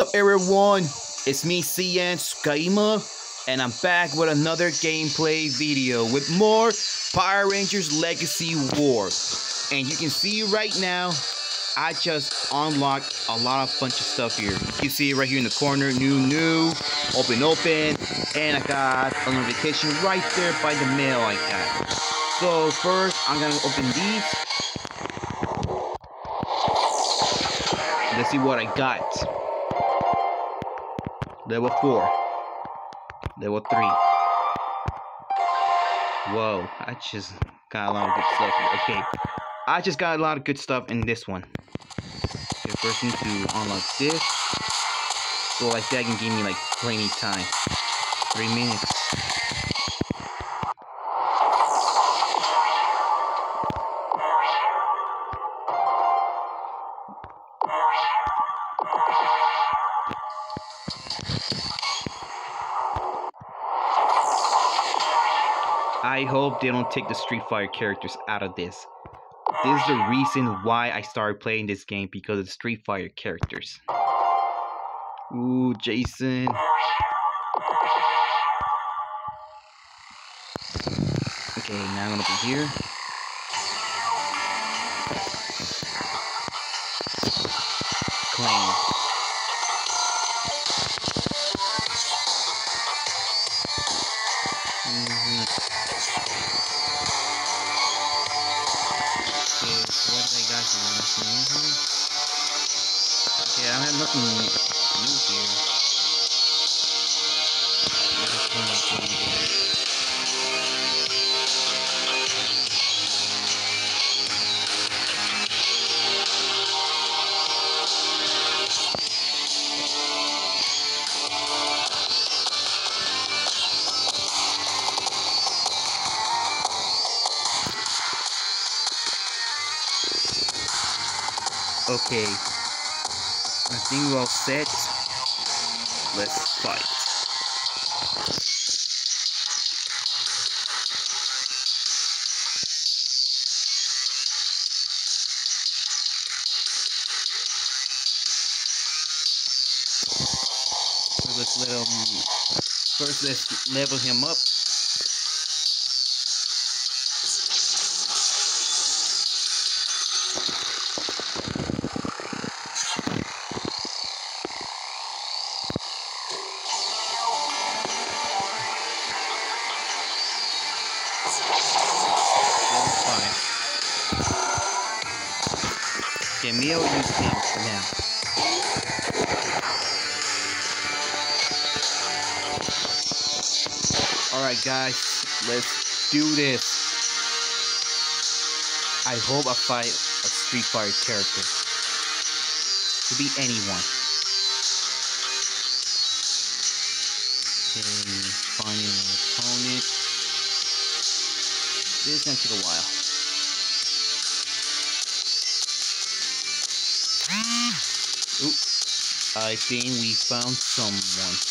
up everyone? It's me CN Tsukaima and I'm back with another gameplay video with more Power Rangers Legacy War. And you can see right now, I just unlocked a lot of bunch of stuff here. You see it right here in the corner, new, new, open, open, and I got a notification right there by the mail I got. So first, I'm gonna open these. Let's see what I got. Level 4. Level 3. Whoa, I just got a lot of good stuff. Okay, I just got a lot of good stuff in this one. Okay, first need to unlock this. So like that can give me like plenty time. Three minutes. They don't take the Street Fighter characters out of this. This is the reason why I started playing this game because of the Street Fighter characters. Ooh, Jason. Okay, now I'm gonna be here. Okay. Think we're set. Let's fight. So let's let him first let's level him up. Okay, Mia will use him for now. Alright guys, let's do this. I hope I fight a Street Fighter character. Could be anyone. Okay, finding an opponent. This is gonna take a while. I think we found someone.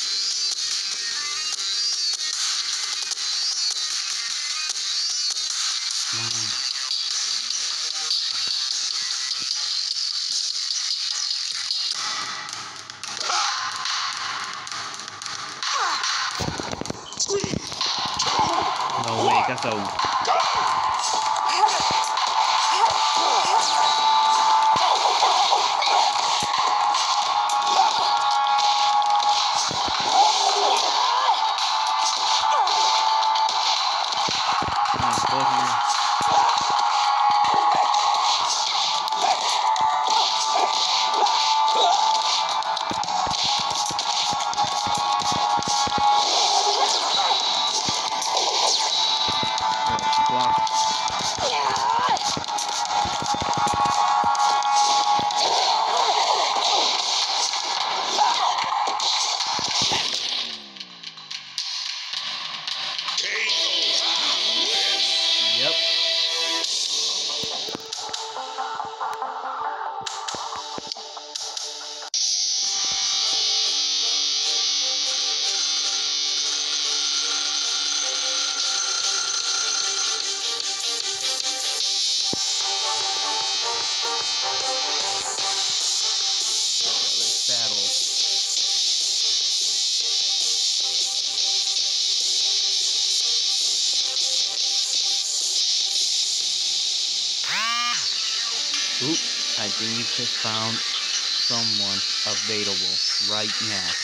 Just found someone available right now.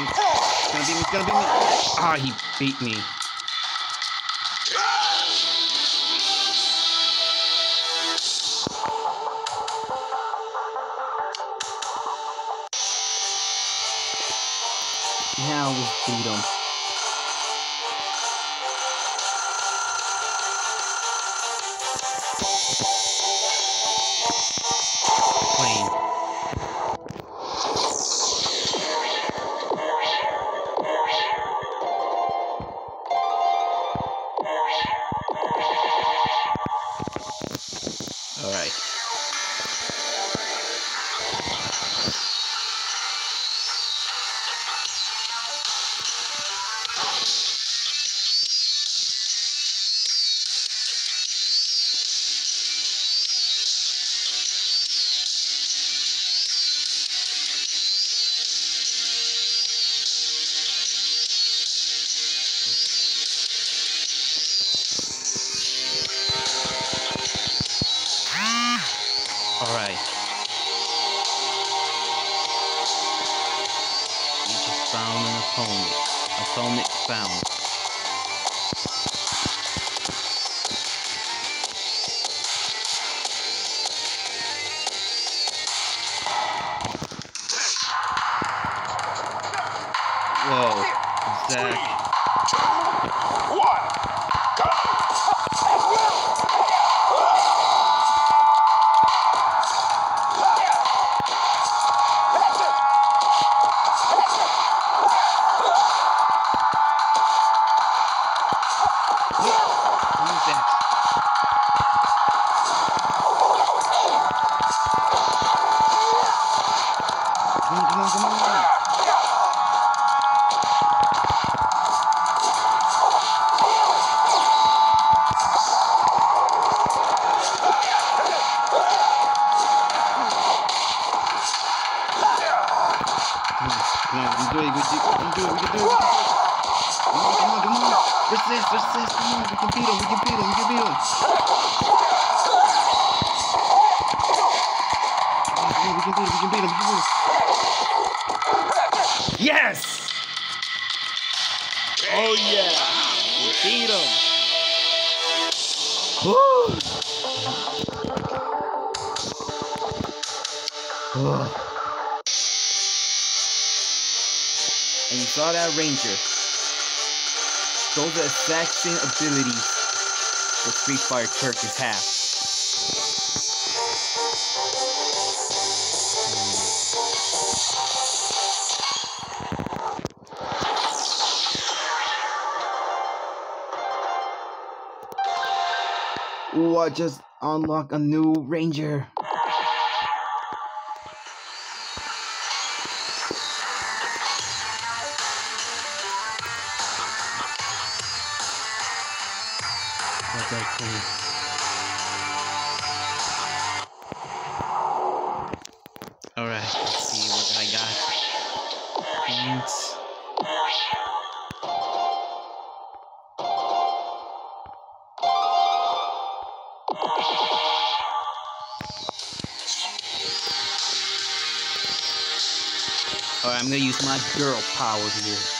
Shoot. Gonna beat me, it's gonna beat me. Ah, he beat me. Now we beat him. Opponent found. Come on, come on, we can do it, we can do it, we can do it, we can do it. Come on, come on, come on. This is, this is, come on, we can beat him, we can beat him, we can beat him. Come on, come on, we can beat him, we can beat him, we can beat him. Yes! Oh yeah! We beat him! Saw that ranger. Those are exact same abilities the Street Fighter characters have. Ooh, I just unlocked a new ranger. Alright, let's see what I got. Thanks. Alright, I'm gonna use my girl power here.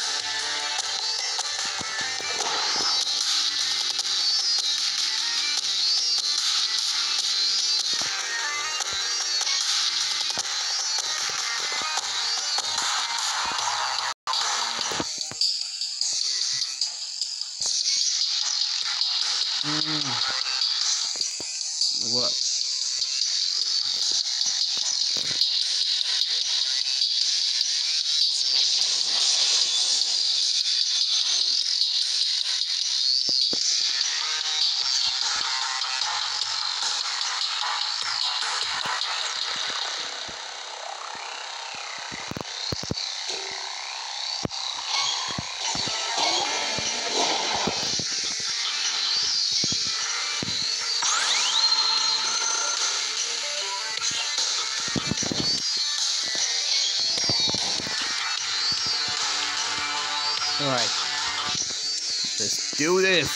Do this.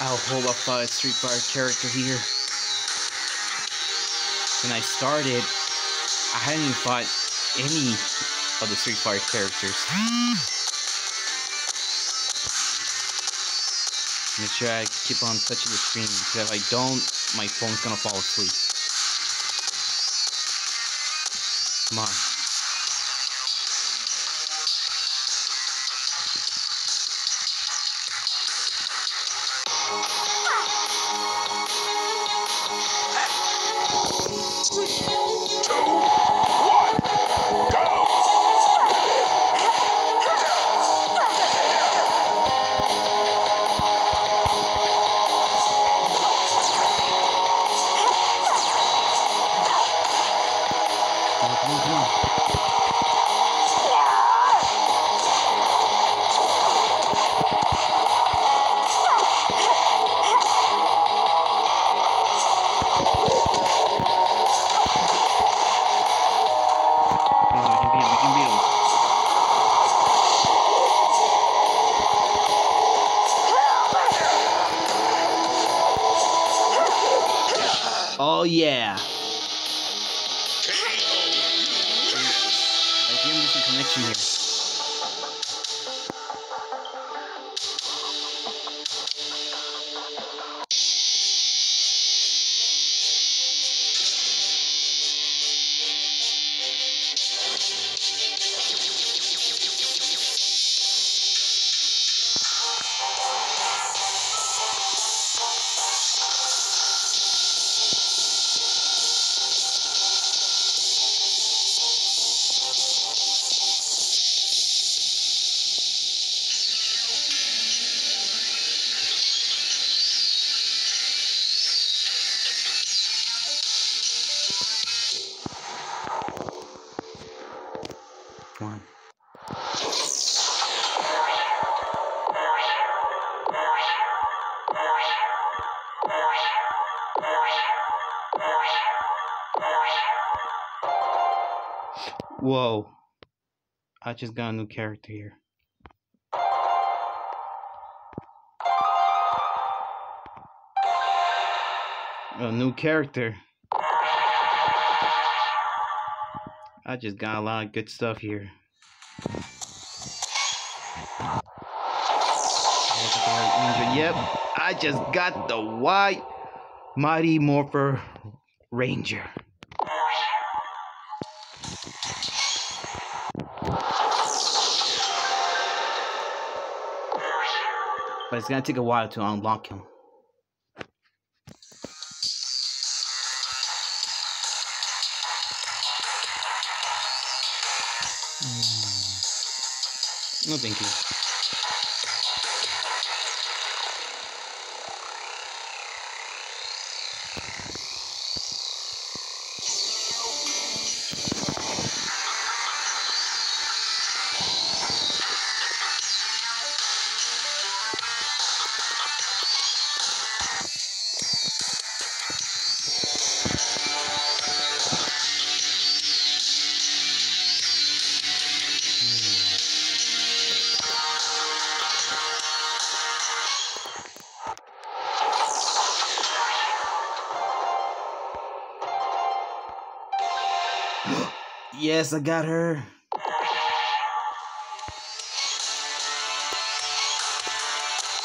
I'll hold up a Street Fighter character here. When I started, I hadn't even fought any of the Street Fighter characters. Make sure I keep on touching the screen because if I don't, my phone's gonna fall asleep. Come on. Yeah. KO. I think I'm connection here. Whoa. I just got a new character here. A new character. I just got a lot of good stuff here. Yep, I just got the white Mighty Morpher Ranger. But it's gonna take a while to unlock him. Mm. No, thank you. Yes, I got her.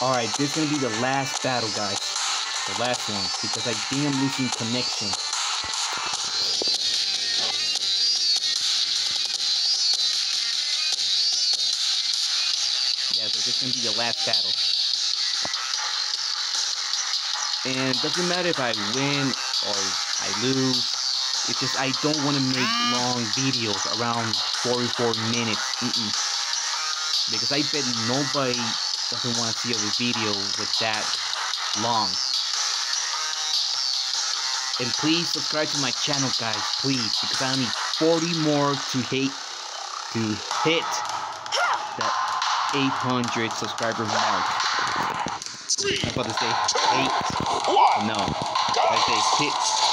Alright, this is gonna be the last battle, guys. The last one, because I I'm losing connection. Yeah, so this is gonna be the last battle. And doesn't matter if I win or I lose. It's just I don't want to make long videos around 44 minutes. Mm-mm. Because I bet nobody doesn't want to see a video with that long. And please subscribe to my channel, guys, please, because I need 40 more to hit to hit that 800 subscriber mark. I'm about to say eight. one, No. I say hit.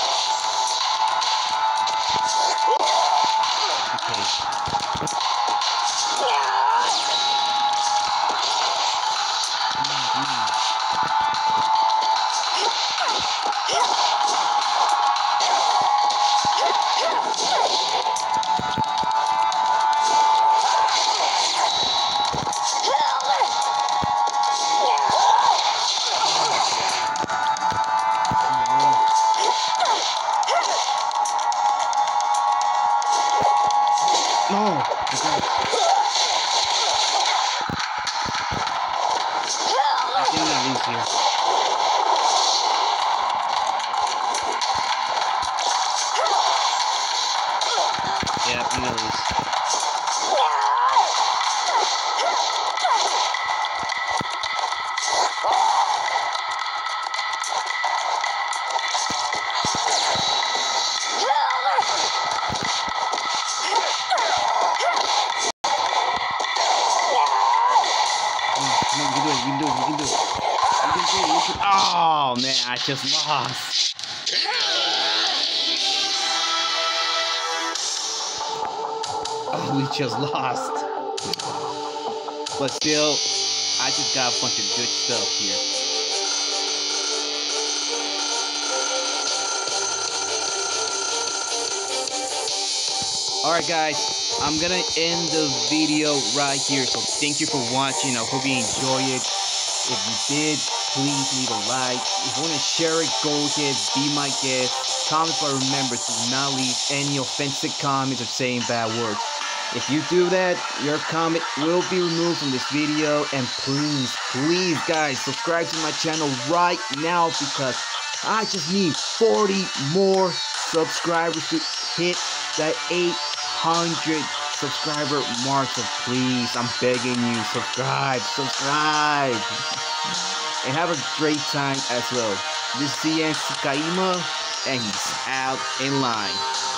Okay. I think I lose here. Can do it, you can do it, you can do it. Can Oh man, I just lost. Oh, we just lost. But still, I just got a bunch of good stuff here. Alright guys, I'm gonna end the video right here. So thank you for watching. I hope you enjoy it. If you did, please leave a like. If you want to share it, go ahead, be my guest. Comment, but remember to not leave any offensive comments or saying bad words. If you do that, your comment will be removed from this video. And please, please, guys, subscribe to my channel right now because I just need 40 more subscribers to hit that 800 subscriber. So please, I'm begging you, subscribe, subscribe. and have a great time as well. This is CN Tsukaima, and he's out in line.